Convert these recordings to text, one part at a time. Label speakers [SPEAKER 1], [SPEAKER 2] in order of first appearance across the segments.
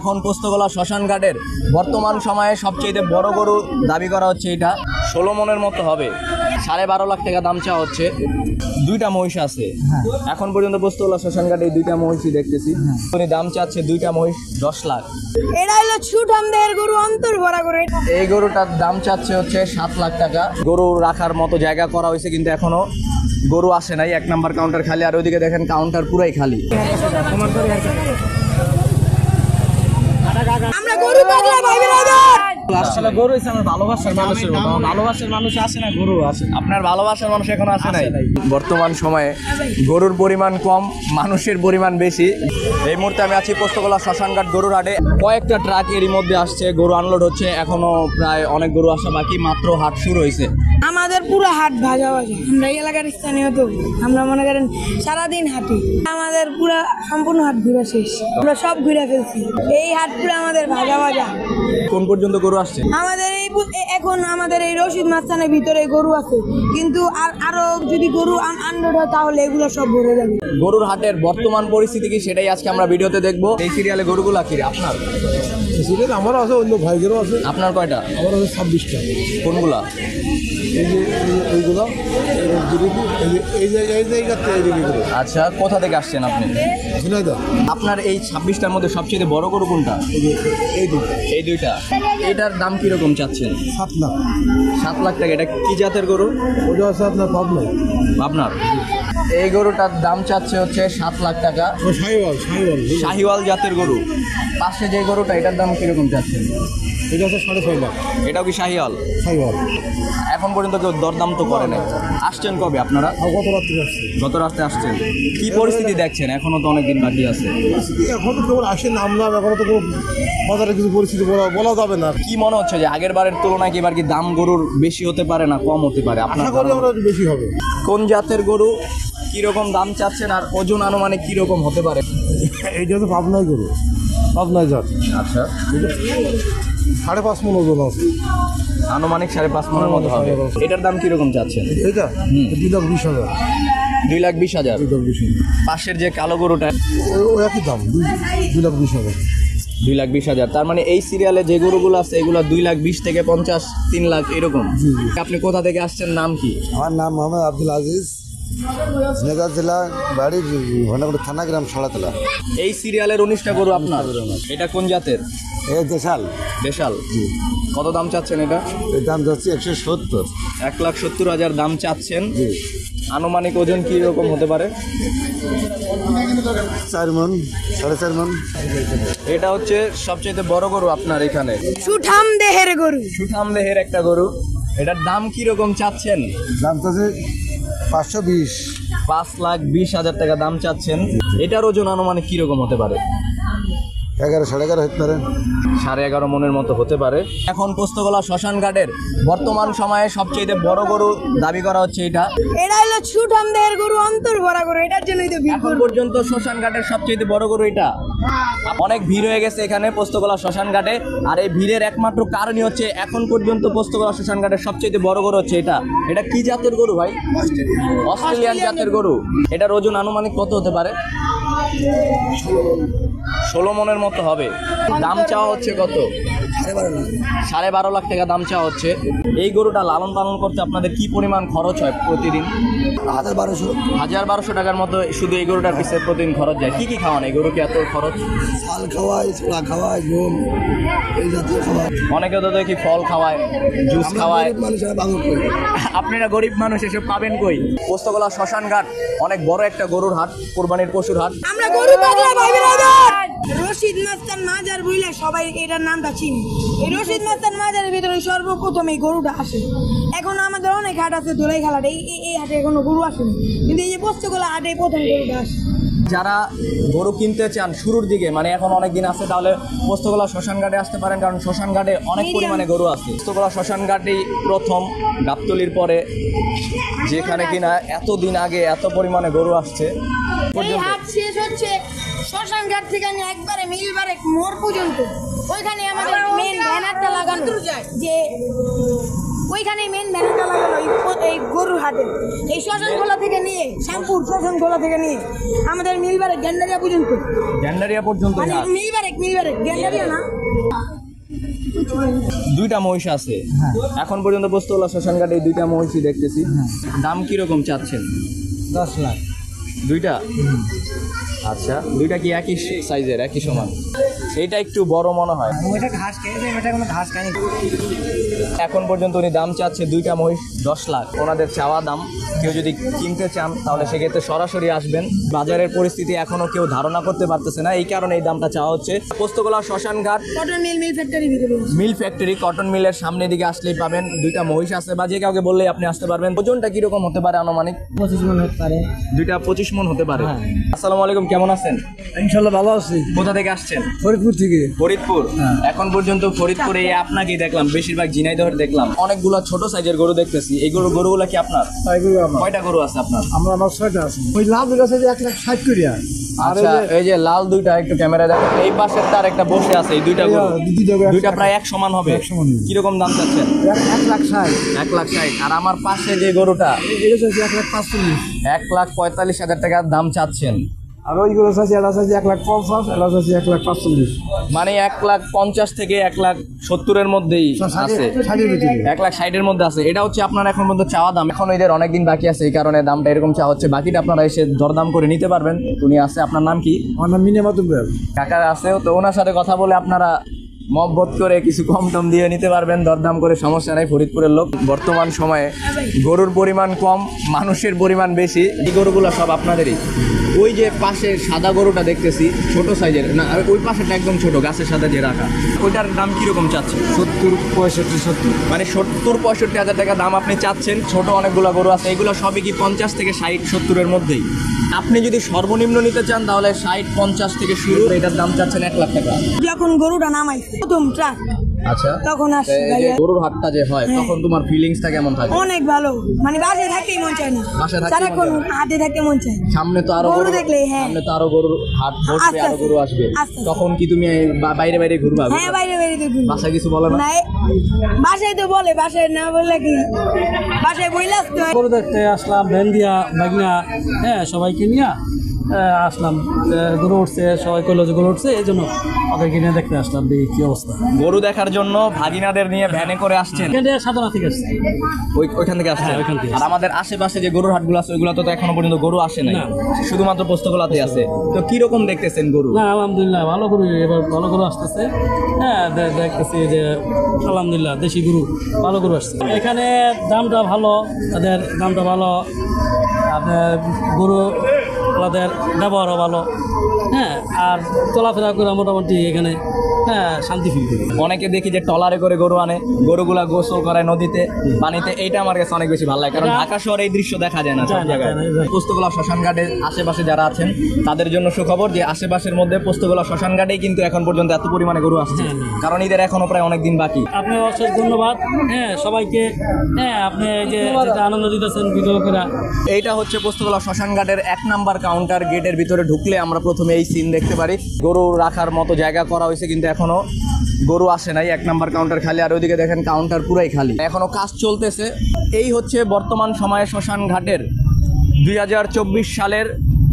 [SPEAKER 1] এখন পোস্তগোলা শ্মশান ঘাটের বর্তমান সময়ে সবচেয়ে বড় গরু দাবি করা হচ্ছে এটা। ষোলো মনের মতো হবে। সাড়ে বারো লাখ টাকা দাম চাওয়া হচ্ছে। দুইটা মহিষ আছে। এখন পর্যন্ত পোস্তগোলা শ্মশান ঘাটে এই দুইটা মহিষই দেখতেছি। উনি দাম চাচ্ছে দুইটা মহিষ দশ লাখ।
[SPEAKER 2] এটা হলো ছুটাম গরু অন্তর ভরা গরু
[SPEAKER 1] এই গরুটার দাম চাচ্ছে হচ্ছে সাত লাখ টাকা। গরু রাখার মতো জায়গা করা হয়েছে কিন্তু এখনও গরু আসে নাই। এক নাম্বার কাউন্টার খালি। আর ওইদিকে দেখেন কাউন্টার পুরাই খালি।
[SPEAKER 2] আমরা গরু পাগলা ভাই বিরাদার।
[SPEAKER 3] আসলে গরু হচ্ছে আমার ভালোবাসার মানুষের ভালোবাসার মানুষ আসে না গরু আসে
[SPEAKER 1] আপনার ভালোবাসার মানুষ এখন আসে নাই? বর্তমান সময়ে গরুর পরিমাণ কম মানুষের পরিমাণ বেশি। এই মুহূর্তে আমি আছি পোস্তগোলা শ্মশানঘাট গরুর হাটে। কয়েকটা ট্রাক এরই মধ্যে আসছে গরু আনলোড হচ্ছে। এখনও প্রায় অনেক গরু আসা বাকি মাত্র হাট শুরু হয়েছে
[SPEAKER 2] আমাদের পুরো হাট ভাজা ভাজা। আমরা এই এলাকার স্থানীয় তো আমরা মনে করেন সারাদিন হাঁটি। আমাদের পুরো সম্পূর্ণ হাট ঘুরে শেষ। আমরা সব ঘুরে ফেলছি। এই হাট পুরো আমাদের ভাজা ভাজা।
[SPEAKER 1] কোন পর্যন্ত গরু আসছে?
[SPEAKER 2] আমাদের এই এখন আমাদের এই রশিদ মাস্তানের ভিতরে গরু আছে। কিন্তু আর আরও যদি গরু আনলোড হয় তাহলে এগুলো সব ভরে যাবে।
[SPEAKER 1] গরুর হাটের বর্তমান পরিস্থিতি কি সেটাই আজকে আমরা ভিডিওতে দেখব। এই সিরিয়ালে গরুগুলা কি? আপনার?
[SPEAKER 4] সিলেট আমারও আছে অন্য ভাইদেরও আছে।
[SPEAKER 1] আপনার কয়টা?
[SPEAKER 4] আমার আছে ছাব্বিশটা।
[SPEAKER 1] কোনগুলা?
[SPEAKER 4] এই যে এই যে এইগুলো এই জায়গাতে
[SPEAKER 1] আচ্ছা কোথা থেকে আসছেন আপনি?
[SPEAKER 4] ঝিনাইদা
[SPEAKER 1] আপনার এই ছাব্বিশটার মধ্যে সবচেয়ে বড় গরু কোনটা?
[SPEAKER 4] এই দুটো
[SPEAKER 1] এই দুইটা। এটার দাম কীরকম চাচ্ছেন?
[SPEAKER 4] সাত লাখ।
[SPEAKER 1] সাত লাখ টাকা। এটা কি জাতের গরু?
[SPEAKER 4] ওটা আছে আপনার পাবনায়
[SPEAKER 1] আপনার এই গরুটার দাম চাচ্ছে হচ্ছে সাত লাখ টাকা। শাহিওয়াল জাতের গরু। পাশে যে গরুটা এটার দাম কীরকম চাচ্ছেন
[SPEAKER 4] এটা আছে সাড়ে ছয় লাখ।
[SPEAKER 1] এটাও কি শাহিওয়াল
[SPEAKER 4] সাইওয়াল
[SPEAKER 1] এখন পর্যন্ত কেউ দরদাম তো করে নাই। আসছেন কবে আপনারা?
[SPEAKER 4] কত রাত্রি আসছে।
[SPEAKER 1] গত রাস্তায় আসছেন। কি পরিস্থিতি দেখছেন? এখনও তো অনেক দিন বাকি আছে।
[SPEAKER 4] এখন তো কেবল আসেন আমরা এখনও তো বাজারে কিছু পরিস্থিতি বলা বলা যাবে না।
[SPEAKER 1] কি মনে হচ্ছে যে আগের বারের তুলনায় কি এবার কি দাম গরুর বেশি হতে পারে না কম হতে পারে? আপনার
[SPEAKER 4] আশা করি আমরা বেশি হবে।
[SPEAKER 1] কোন জাতের গরু? কীরকম দাম চাচ্ছেন আর ওজন আনুমানিক কীরকম হতে পারে?
[SPEAKER 4] এইটা তো পাবনায় করো পাবনায় যাক
[SPEAKER 1] আচ্ছা।
[SPEAKER 4] সাড়ে পাঁচ মন ওজন আছে।
[SPEAKER 1] আনুমানিক সাড়ে পাঁচ মনের মতো হবে। এটার দাম কীরকম চাচ্ছেন?
[SPEAKER 4] এইটা? দুই লাখ বিশ হাজার।
[SPEAKER 1] দুই লাখ বিশ হাজার? পাশের যে কালো গরুটা
[SPEAKER 4] একই দাম। দুই লাখ বিশ হাজার।
[SPEAKER 1] দুই লাখ বিশ হাজার। তার মানে এই সিরিয়ালে যে গরুগুলো আছে এগুলো দুই লাখ বিশ থেকে পঞ্চাশ তিন লাখ এরকম। আপনি কোথা থেকে আসছেন? নাম কি?
[SPEAKER 5] আমার নাম মোহাম্মদ আব্দুল আজিজ। ঝিনাইদহ জেলা বাড়ি ঘনকুটি থানা গ্রাম সাড়াতলা।
[SPEAKER 1] এই সিরিয়ালের উনিশটা গরু আপনার? এটা কোন জাতের?
[SPEAKER 5] এই দেশাল।
[SPEAKER 1] দেশাল? কত দাম চাচ্ছেন এটা?
[SPEAKER 5] এর দাম যাচ্ছে একশো সত্তর।
[SPEAKER 1] এক লাখ সত্তর হাজার দাম চাচ্ছেন। আনুমানিক ওজন কি রকম হতে পারে?
[SPEAKER 5] চার মন সাড়ে চার মন।
[SPEAKER 1] এটা হচ্ছে সবচেয়ে বড় গরু আপনার এখানে?
[SPEAKER 2] সুঠাম দেহের গরু।
[SPEAKER 1] সুঠাম দেহের একটা গরু। এটার দাম কি রকম চাচ্ছেন?
[SPEAKER 5] দাম যাচ্ছে পাঁচশো বিশ।
[SPEAKER 1] পাঁচ লাখ বিশ হাজার টাকা দাম চাচ্ছেন। এটার ওজন আনুমানিক কীরকম হতে পারে?
[SPEAKER 5] এগারো সাড়ে এগারো হতে পারে।
[SPEAKER 1] সাড়ে এগারো মনের মতো হতে পারে। এখন পোস্তগোলা শ্মশান ঘাটের বর্তমান সময়ে সবচেয়ে বড় গরু দাবি করা হচ্ছে এটা।
[SPEAKER 2] এটা হলো ছুটাম দেহের গরু অন্তর ভরা গরু এটার জন্যই তো
[SPEAKER 1] এখন পর্যন্ত শ্মশান ঘাটের সবচেয়ে বড় গরু এটা। অনেক ভিড় হয়ে গেছে এখানে পোস্তগোলা শ্মশান ঘাটে। আর এই ভিড়ের একমাত্র কারণই হচ্ছে এখন পর্যন্ত পোস্তগোলা শ্মশান ঘাটের সবচেয়ে বড় গরু হচ্ছে এটা। এটা কি জাতের গরু ভাই? অস্ট্রেলিয়ান জাতের গরু। এটার ওজন আনুমানিক কত হতে পারে? ষোলো মনের মতো হবে। দাম চাওয়া হচ্ছে কত? সাড়ে বারো লাখ টাকা দাম চাওয়া হচ্ছে। এই গরুটা লালন পালন করতে আপনাদের কি পরিমাণ খরচ হয় প্রতিদিন?
[SPEAKER 5] হাজার বারোশো।
[SPEAKER 1] হাজার বারোশো টাকার মতো শুধু এই গরুটার পিছিয়ে প্রতিদিন খরচ যায়। কি কি খাওয়ান? এই গরুকে এত খরচ?
[SPEAKER 5] চাল খাওয়াই ছোলা খাওয়াই গম এই জাতীয় খাওয়াই
[SPEAKER 1] অনেকে তো দেখি ফল খাওয়ায় জুস খাওয়ায়।
[SPEAKER 5] মানুষেরা বাঙর করে
[SPEAKER 1] আপনারা গরিব মানুষ এসব পাবেন কই? পোস্তগোলা শ্মশান ঘাট অনেক বড় একটা গরুর হাট কোরবানির পশুর হাট।
[SPEAKER 2] আমরা গরু পাগলা ভাই বিরাদার রশিদ মাস্তান মাজার বুঝলে সবাই এটার নামটা চিনি। এই রশিদ মাস্তান মাজারের ভিতরে সর্বপ্রথম এই গরুটা আসে। এখন আমাদের অনেক হাট আছে ধুলাই খেলাটা এই হাটে এখনও গরু আসেনি। কিন্তু এই যে বস্তুগুলো হাটে প্রথম গরুটা আসে।
[SPEAKER 1] যারা গরু কিনতে চান শুরুর দিকে মানে এখন অনেক দিন আছে তাহলে পোস্তগোলা শ্মশান ঘাটে আসতে পারেন কারণ শ্মশান ঘাটে অনেক পরিমাণে গরু আছে। পোস্তগোলা শ্মশান ঘাটেই প্রথম গাবতলির পরে যেখানে কিনা এত দিন আগে এত পরিমাণে গরু আসছে।
[SPEAKER 2] এই হাট শেষ হচ্ছে শ্মশান ঘাট থেকে নিয়ে একবারে মিলবারে মোড় পর্যন্ত। ওইখানে আমাদের মেন ব্যানারটা লাগানো যে ওইখানে মেন মেলাটা লাগানো এই গরুর হাটে। এই শ্মশান খোলা থেকে নিয়ে শ্যামপুর শ্মশান খোলা থেকে নিয়ে আমাদের মিলবারে গ্যান্ডারিয়া পর্যন্ত।
[SPEAKER 1] গ্যান্ডারিয়া পর্যন্ত
[SPEAKER 2] মানে। মিলবারে মিলবারে গ্যান্ডারিয়া না?
[SPEAKER 1] দুইটা মহিষ আছে। এখন পর্যন্ত পোস্তগোলা শ্মশান ঘাটে এই দুইটা মহিষই দেখতেছি। দাম কীরকম চাচ্ছেন?
[SPEAKER 3] দশ লাখ।
[SPEAKER 1] দুইটা? আচ্ছা দুইটা কি একই সাইজের একই সমান? এইটা একটু বড় মনে হয়।
[SPEAKER 3] ঘাস খেয়েছে এটা কোনো ঘাস খায়নি।
[SPEAKER 1] এখন পর্যন্ত উনি দাম চাচ্ছে দুইটা মহিষ দশ লাখ। ওনাদের চাওয়া দাম কেউ যদি কিনতে চান তাহলে সেক্ষেত্রে সরাসরি আসবেন। বাজারের পরিস্থিতি এখনও কেউ ধারণা করতে পারতেছে না এই কারণে এই দামটা চাওয়া হচ্ছে। পোস্তগোলা শ্মশান ঘাট।
[SPEAKER 2] Cotton mill mill factory
[SPEAKER 1] mill factory cotton মিলের সামনে দিকে আসলেই পাবেন দুইটা মহিষ আছে বা যে কাউকে বললেই আপনি আসতে পারবেন। ওজনটা কীরকম হতে পারে আনুমানিক?
[SPEAKER 3] পঁচিশ মনে হতে পারে।
[SPEAKER 1] দুইটা পঁচিশ মন হতে পারে। আসসালামু আলাইকুম কেমন আছেন?
[SPEAKER 3] ইনশাল্লাহ ভালো আছি।
[SPEAKER 1] কোথা থেকে আসছেন?
[SPEAKER 3] ফরিদপুর থেকে।
[SPEAKER 1] ফরিদপুর? এখন পর্যন্ত ফরিদপুরে এই আপনাকেই দেখলাম বেশিরভাগ ঝিনাইদহের দেখলাম। অনেকগুলো ছোট সাইজের গরু দেখতেছি। এই গরু গরুগুলো কি আপনার? কয়টা গরু আছে আপনার?
[SPEAKER 3] আমরা আমার ছয়টা আছি। ওই লাভ আছে যে এক লাখ ষাট করিয়া।
[SPEAKER 1] আচ্ছা এই যে লাল দুইটা একটু ক্যামেরা দেখো। এই পাশে তার একটা বসে আছে এই দুইটা গরু।
[SPEAKER 3] দুইটা
[SPEAKER 1] প্রায় এক সমান হবে।
[SPEAKER 3] এক সমান
[SPEAKER 1] কীরকম দাম চাচ্ছেন?
[SPEAKER 3] এক লাখ ষাট।
[SPEAKER 1] এক লাখ ষাট। আর আমার পাশে যে গরুটা
[SPEAKER 3] এক লাখ পাঁচচল্লিশ।
[SPEAKER 1] এক লাখ পঁয়তাল্লিশ হাজার টাকার দাম চাচ্ছেন।
[SPEAKER 3] আর ওইগুলো চাইছি এটা চাইছি এক লাখ পঞ্চাশ এটা চাইছি এক লাখ পাঁচচল্লিশ।
[SPEAKER 1] মানে এক লাখ পঞ্চাশ থেকে এক লাখ সত্তরের মধ্যেই আছে। এক লাখ ষাটের মধ্যে আছে। এটা হচ্ছে আপনার এখন পর্যন্ত চাওয়া দাম। এখন এদের অনেক দিন বাকি আছে এই কারণে দামটা এরকম চাওয়া হচ্ছে। বাকিটা আপনারা এসে দরদাম করে নিতে পারবেন। উনি আছে আপনার নাম কি?
[SPEAKER 3] আমার নাম মিনে মাতুব্বেল
[SPEAKER 1] কাকা আছে তো ওনার সাথে কথা বলে আপনারা মহব্বত করে কিছু কম টম দিয়ে নিতে পারবেন দরদাম করে সমস্যা নাই ফরিদপুরের লোক। বর্তমান সময়ে গরুর পরিমাণ কম মানুষের পরিমাণ বেশি। এই গরুগুলো সব আপনাদেরই। ওই যে পাশে সাদা গরুটা দেখতেছি ছোট সাইজের। না আর ওই পাশেটা একদম ছোট গাছের সাথে যে রাখা। ওইটার দাম কীরকম চাচ্ছে
[SPEAKER 3] সত্তর পঁয়ষট্টি সত্তর।
[SPEAKER 1] মানে সত্তর পঁয়ষট্টি হাজার টাকা দাম আপনি চাচ্ছেন ছোট অনেকগুলো গরু আছে এগুলো সবই কি পঞ্চাশ থেকে ষাট সত্তরের মধ্যেই? আপনি যদি সর্বনিম্ন নিতে চান তাহলে ষাট পঞ্চাশ থেকে শুরু এটার দাম চাচ্ছেন এক লাখ টাকা।
[SPEAKER 2] যখন গরুটা নামাইছে প্রথম ট্রাক
[SPEAKER 1] আচ্ছা।
[SPEAKER 2] তখন আসছে
[SPEAKER 1] এই যে
[SPEAKER 2] গাড়ি।
[SPEAKER 1] গরুর হাটটা যে হয় তখন তোমার ফিলিংসটা কেমন থাকে?
[SPEAKER 2] অনেক ভালো। মানে বাসায় থাকতেই মন চায় না।
[SPEAKER 1] বাসায় মন
[SPEAKER 2] হাতে থাকতে মন চায়।
[SPEAKER 1] সামনে তো আরও
[SPEAKER 2] গরু দেখলে, হ্যাঁ।
[SPEAKER 1] সামনে তো আরও গরুর হাট বসবে
[SPEAKER 2] আরও
[SPEAKER 1] গরু আসবে। তখন কি তুমি বাইরে বাইরে ঘুরবা?
[SPEAKER 2] হ্যাঁ বাইরে বাইরে
[SPEAKER 1] বাসায় কিছু বলো না?
[SPEAKER 2] না বাসায় তো বলে বাসায় না বললে কি? বাসায় বইলে আসতে হয়
[SPEAKER 3] গরু দেখতে আসলাম ভ্যান দিয়া বাগনা হ্যাঁ সবাইকে নিয়ে। আসলাম। গরু উঠছে সবাই কইলো যে গরু উঠছে এই জন্য ওদেরকে কিনে দেখতে আসলাম দেখি কি অবস্থা।
[SPEAKER 1] গরু দেখার জন্য ভাগিনাদের নিয়ে ভ্যানে করে আসছেন।
[SPEAKER 3] সাধনা থেকে আসছে
[SPEAKER 1] ওই ওইখান থেকে আসছে
[SPEAKER 3] হ্যাঁ, ওইখান থেকে
[SPEAKER 1] আর আমাদের আশেপাশে যে গরুর হাটগুলো আছে ওইগুলো তো এখনও পর্যন্ত গরু আসে নাই।
[SPEAKER 3] না।
[SPEAKER 1] শুধুমাত্র পোস্তগোলাতে আছে। তো কি রকম দেখতেছেন গরু?
[SPEAKER 3] না আলহামদুলিল্লাহ ভালো গরু এবার ভালো গরু আসতেছে। হ্যাঁ দেখতেছি যে আলহামদুলিল্লাহ দেশি গরু ভালো গরু আসছে। এখানে দামটা ভালো তাদের দামটা ভালো। আপনার গরু ওদের ব্যবহারও ভালো। হ্যাঁ আর চলাফেরা করে মোটামুটি এখানে শান্তি ফিল করি।
[SPEAKER 1] অনেকে দেখি যে টলারে করে গরু আনে গরুগুলা গোসল করায় নদীতে পানিতে এইটা আমার কাছে অনেক বেশি ভালো লাগে। কারণ ঢাকা শহরে এই দৃশ্য দেখা যায় না সব জায়গায়। পোস্তগোলা আশেপাশে যারা আছেন তাদের জন্য সুখবর যে আশেপাশের মধ্যে পোস্তগোলা শ্মশান ঘাটেই কিন্তু এখন পর্যন্ত এত পরিমাণে গরু আসছে।
[SPEAKER 3] হ্যাঁ, হ্যাঁ।
[SPEAKER 1] কারণ ঈদের এখনও প্রায় অনেক দিন বাকি।
[SPEAKER 3] আপনি অশেষ ধন্যবাদ। হ্যাঁ সবাইকে হ্যাঁ আপনি যে আনন্দ দিতেছেন ভিডিও
[SPEAKER 1] এইটা হচ্ছে পোস্তগোলা শ্মশান ঘাটের এক নাম্বার কাউন্টার গেটের ভিতরে ঢুকলে আমরা প্রথমে এই সিন দেখতে পারি। গরু রাখার মতো জায়গা করা হয়েছে কিন্তু এখনও গরু আসে নাই, এক নাম্বার কাউন্টার খালি, আর ওইদিকে দেখেন কাউন্টার পুরাই খালি। এখনও কাজ চলতেছে। এই হচ্ছে বর্তমান সময়ে শ্মশান ঘাটের দুই হাজার চব্বিশ সালের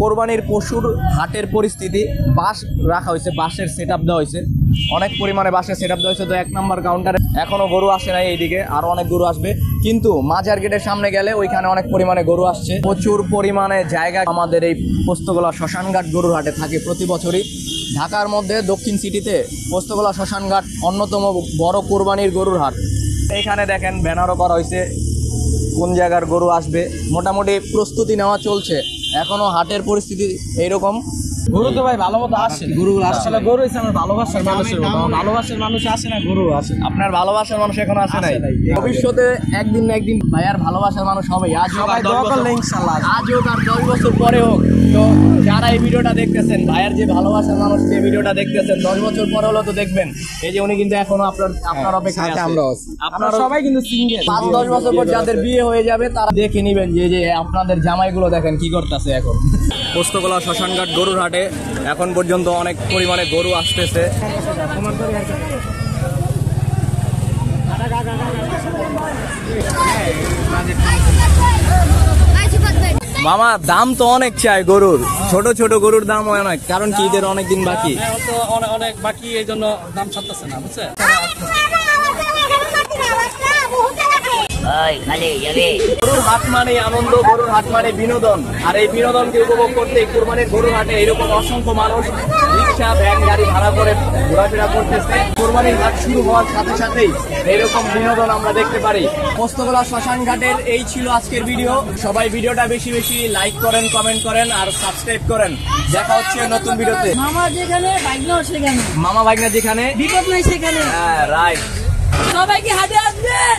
[SPEAKER 1] কোরবানির পশুর হাটের পরিস্থিতি। বাঁশ রাখা হয়েছে, বাঁশের সেট আপ দেওয়া হয়েছে। অনেক পরিমাণে বাঁশের সেট আপ দেওয়া হয়েছে, তো এক নম্বর কাউন্টারে এখনও গরু আসে নাই এইদিকে, আরও অনেক গরু আসবে। কিন্তু মাজার গেটের সামনে গেলে ওইখানে অনেক পরিমাণে গরু আসছে। প্রচুর পরিমাণে জায়গা আমাদের এই পোস্তগোলা শ্মশানঘাট গরুর হাটে থাকে প্রতি বছরই। ঢাকার মধ্যে দক্ষিণ সিটিতে পোস্তগোলা শ্মশানঘাট অন্যতম বড় কোরবানির গরুর হাট। এইখানে দেখেন ব্যানারও করা হয়েছে কোন জায়গার গরু আসবে। মোটামুটি প্রস্তুতি নেওয়া চলছে। এখনও হাটের পরিস্থিতি এইরকম।
[SPEAKER 3] গরু তো ভাই ভালো মতো আসে গরু আসলে গরু হচ্ছে আমার ভালোবাসার মানুষের ভালোবাসার মানুষ আসে না গরু আসে
[SPEAKER 1] আপনার ভালোবাসার মানুষ এখন আসে নাই? ভবিষ্যতে একদিন না একদিন ভাইয়ার ভালোবাসার মানুষ হবে আজ
[SPEAKER 3] সবাই
[SPEAKER 1] দশ
[SPEAKER 3] দোয়া
[SPEAKER 1] বছর-
[SPEAKER 3] করলে ইনশাল্লাহ।
[SPEAKER 1] আজ হোক আর দশ বছর পরে হোক তো যারা এই ভিডিওটা দেখতেছেন ভাইয়ার যে ভালোবাসার মানুষ যে ভিডিওটা দেখতেছেন দশ বছর পরে হলো তো দেখবেন। এই যে উনি কিন্তু এখনও আপনার আপনার অপেক্ষায় আছে। আপনার
[SPEAKER 3] সবাই কিন্তু সিঙ্গেল
[SPEAKER 1] পাঁচ দশ বছর পর যাদের বিয়ে হয়ে যাবে তারা দেখে নিবেন যে যে আপনাদের জামাইগুলো দেখেন কি করতেছে এখন। পোস্তগোলা শ্মশানঘাট গরুর হাটে। এখন পর্যন্ত অনেক পরিমাণে গরু আসতেছে। মামা দাম তো অনেক চাই গরুর। ছোট ছোট গরুর দাম অনেক কারণ কি ঈদের অনেক দিন বাকি?
[SPEAKER 3] হ্যাঁ, অনেক বাকি এই জন্য দাম ছাড়তেছে না বুঝছে?
[SPEAKER 1] গরুর হাট মানে আনন্দ গরুর হাট মানে বিনোদন। আর এই বিনোদনকে উপভোগ করতে কোরবানির গরুর হাটে এরকম অসংখ্য মানুষ রিক্সা ভ্যান গাড়ি ভাড়া করে ঘোরাফেরা করতেছে। কোরবানির হাট শুরু হওয়ার সাথে সাথেই এরকম বিনোদন আমরা দেখতে পারি। পোস্তগোলা শ্মশান ঘাটের এই ছিল আজকের ভিডিও। সবাই ভিডিওটা বেশি বেশি লাইক করেন কমেন্ট করেন আর সাবস্ক্রাইব করেন। দেখা হচ্ছে নতুন ভিডিওতে।
[SPEAKER 2] মামা যেখানে সেখানে।
[SPEAKER 1] মামা ভাগনা যেখানে?
[SPEAKER 2] বিপদ নাই সেখানে।
[SPEAKER 1] হ্যাঁ রাইট
[SPEAKER 2] সবাইকে হাতে আসবেন